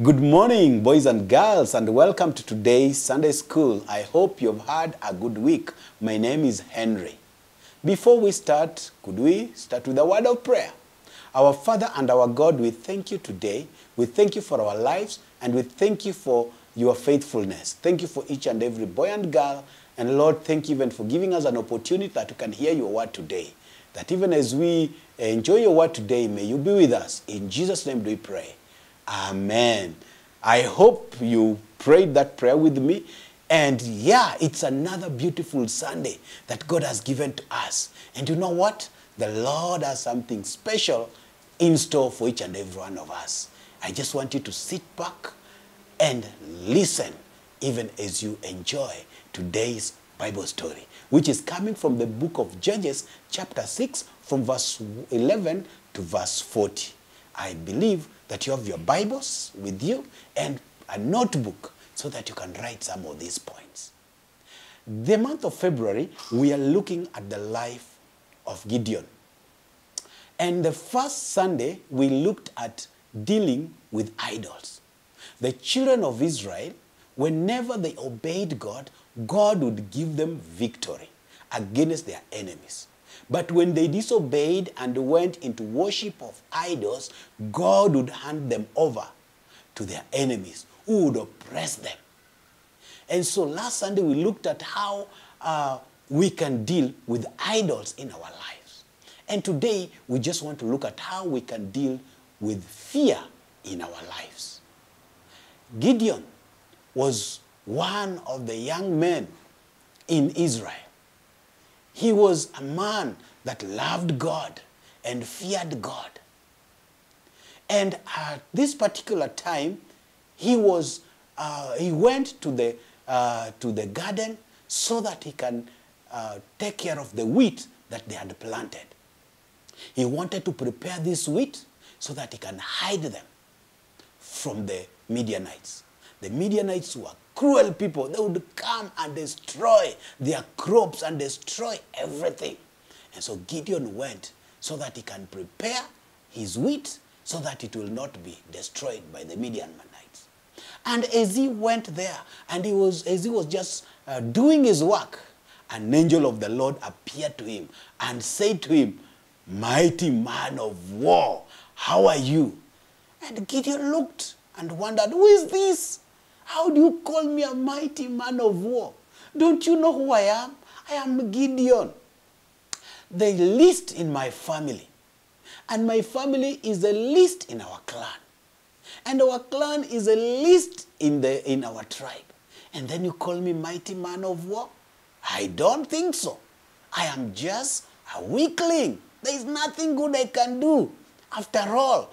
Good morning, boys and girls, and welcome to today's Sunday School. I hope you've had a good week. My name is Henry. Before we start, could we start with a word of prayer? Our Father and our God, we thank you today. We thank you for our lives, and we thank you for your faithfulness. Thank you for each and every boy and girl. And Lord, thank you even for giving us an opportunity that we can hear your word today. That even as we enjoy your word today, may you be with us. In Jesus' name do we pray. Amen. I hope you prayed that prayer with me. And yeah, it's another beautiful Sunday that God has given to us. And you know what? The Lord has something special in store for each and every one of us. I just want you to sit back and listen even as you enjoy today's Bible story, which is coming from the book of Judges, chapter 6, from verse 11 to verse 40. I believe that you have your Bibles with you and a notebook so that you can write some of these points. The month of February, we are looking at the life of Gideon. And the first Sunday, we looked at dealing with idols. The children of Israel, whenever they obeyed God, God would give them victory against their enemies. But when they disobeyed and went into worship of idols, God would hand them over to their enemies who would oppress them. And so last Sunday we looked at how uh, we can deal with idols in our lives. And today we just want to look at how we can deal with fear in our lives. Gideon was one of the young men in Israel. He was a man that loved God and feared God. And at this particular time, he was uh, he went to the uh, to the garden so that he can uh, take care of the wheat that they had planted. He wanted to prepare this wheat so that he can hide them from the Midianites. The Midianites were cruel people. They would come and destroy their crops and destroy everything. And so Gideon went so that he can prepare his wheat so that it will not be destroyed by the Midianites. And as he went there, and he was as he was just uh, doing his work, an angel of the Lord appeared to him and said to him, Mighty man of war, how are you? And Gideon looked and wondered, Who is this? How do you call me a mighty man of war? Don't you know who I am? I am Gideon, the least in my family. And my family is the least in our clan. And our clan is the least in, the, in our tribe. And then you call me mighty man of war? I don't think so. I am just a weakling. There is nothing good I can do. After all,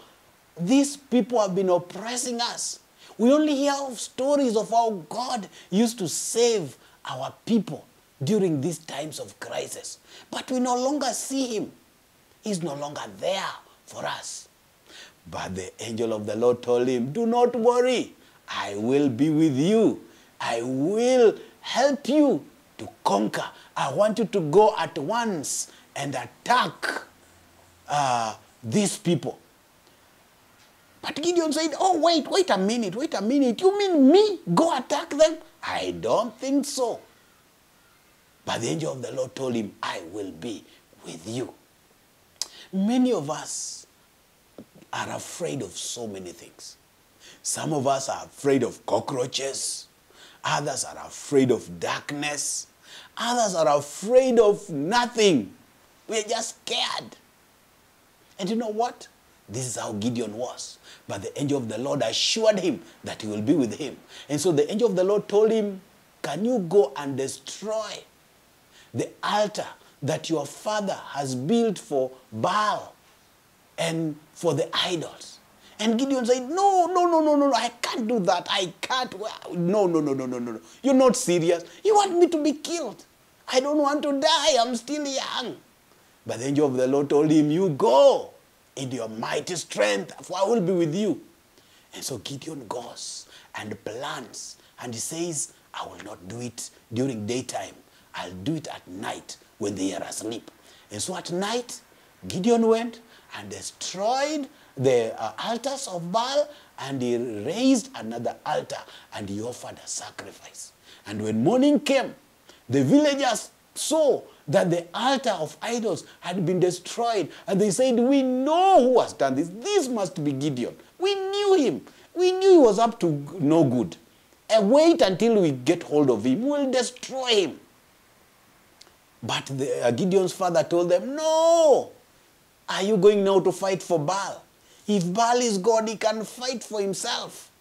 these people have been oppressing us. We only hear of stories of how God used to save our people during these times of crisis. But we no longer see him. He's no longer there for us. But the angel of the Lord told him, Do not worry. I will be with you. I will help you to conquer. I want you to go at once and attack uh, these people. But Gideon said, Oh, wait, wait a minute, wait a minute. You mean me? Go attack them? I don't think so. But the angel of the Lord told him, I will be with you. Many of us are afraid of so many things. Some of us are afraid of cockroaches. Others are afraid of darkness. Others are afraid of nothing. We're just scared. And you know what? This is how Gideon was. But the angel of the Lord assured him that he will be with him. And so the angel of the Lord told him, Can you go and destroy the altar that your father has built for Baal and for the idols? And Gideon said, No, no, no, no, no, no, I can't do that. I can't. No, no, no, no, no, no. You're not serious. You want me to be killed. I don't want to die. I'm still young. But the angel of the Lord told him, You go in your mighty strength, for I will be with you. And so Gideon goes and plans, and he says, I will not do it during daytime. I'll do it at night when they are asleep. And so at night, Gideon went and destroyed the uh, altars of Baal and he raised another altar and he offered a sacrifice. And when morning came, the villagers saw that the altar of idols had been destroyed. And they said, We know who has done this. This must be Gideon. We knew him. We knew he was up to no good. And wait until we get hold of him. We'll destroy him. But the, uh, Gideon's father told them, No. Are you going now to fight for Baal? If Baal is God, he can fight for himself.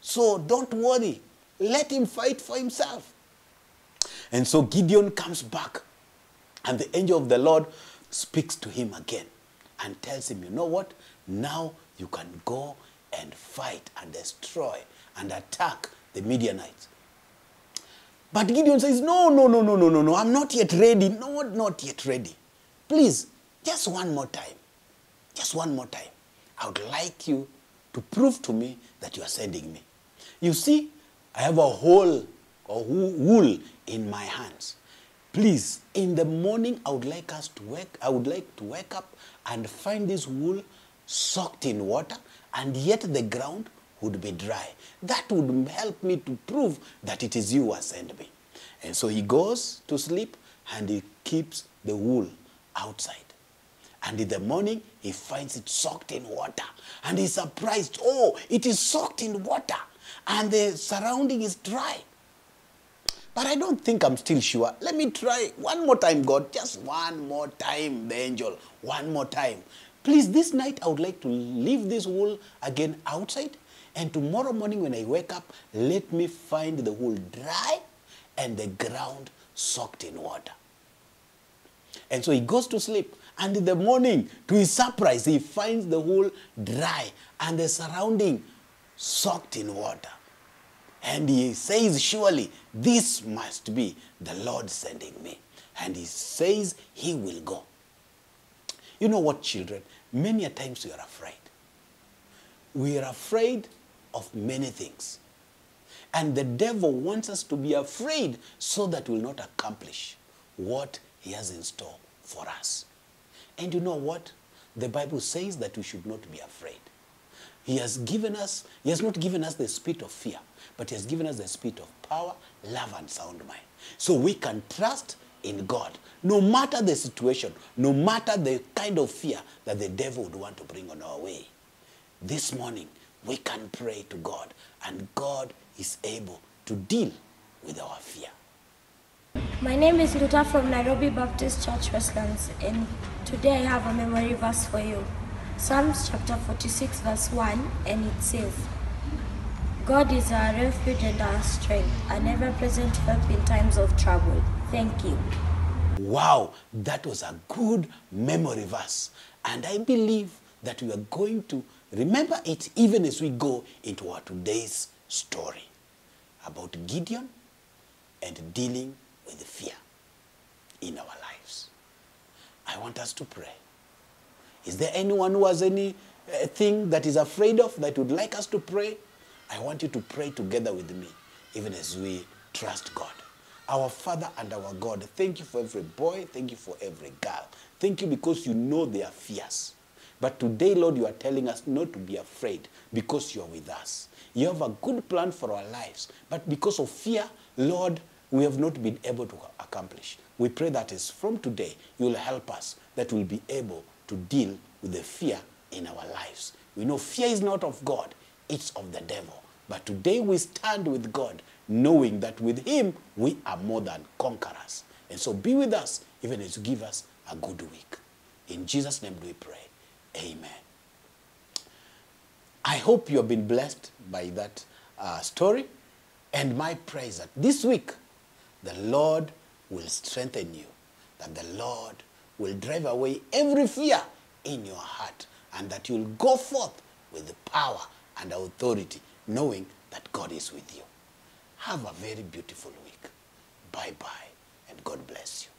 So don't worry. Let him fight for himself. And so Gideon comes back, and the angel of the Lord speaks to him again and tells him, You know what? Now you can go and fight and destroy and attack the Midianites. But Gideon says, No, no, no, no, no, no, no. I'm not yet ready. No, not yet ready. Please, just one more time. Just one more time. I would like you to prove to me that you are sending me. You see, I have a hole or wool in my hands. Please, in the morning, I would like us to wake, I would like to wake up and find this wool soaked in water, and yet the ground would be dry. That would help me to prove that it is you who sent me. And so he goes to sleep and he keeps the wool outside. And in the morning, he finds it soaked in water. And he's surprised. Oh, it is soaked in water. And the surrounding is dry. But I don't think I'm still sure. Let me try one more time, God. Just one more time, the angel. One more time. Please, this night I would like to leave this wool again outside. And tomorrow morning when I wake up, let me find the wool dry and the ground soaked in water. And so he goes to sleep. And in the morning, to his surprise, he finds the wool dry and the surrounding soaked in water. And he says, Surely this must be the Lord sending me. And he says he will go. You know what, children? Many a times we are afraid. We are afraid of many things. And the devil wants us to be afraid so that we'll not accomplish what he has in store for us. And you know what? The Bible says that we should not be afraid. He has given us, he has not given us the spirit of fear, but he has given us the spirit of power, love, and sound mind. So we can trust in God, no matter the situation, no matter the kind of fear that the devil would want to bring on our way. This morning, we can pray to God, and God is able to deal with our fear. My name is Luta from Nairobi Baptist Church Westlands, and today I have a memory verse for you. Psalms chapter 46, verse 1, and it says, God is our refuge and our strength, an ever present help in times of trouble. Thank you. Wow, that was a good memory verse. And I believe that we are going to remember it even as we go into our today's story about Gideon and dealing with fear in our lives. I want us to pray. Is there anyone who has any uh, thing that is afraid of that would like us to pray? I want you to pray together with me, even as we trust God. Our Father and our God, thank you for every boy, thank you for every girl. Thank you because you know their fears. But today, Lord, you are telling us not to be afraid because you are with us. You have a good plan for our lives, but because of fear, Lord, we have not been able to accomplish. We pray that is from today, you will help us, that we'll be able to deal with the fear in our lives. We know fear is not of God, it's of the devil. But today we stand with God, knowing that with Him we are more than conquerors. And so be with us, even as you give us a good week. In Jesus' name we pray. Amen. I hope you have been blessed by that uh, story. And my prayer is that this week, the Lord will strengthen you, that the Lord will drive away every fear in your heart, and that you'll go forth with the power and authority, knowing that God is with you. Have a very beautiful week. Bye bye, and God bless you.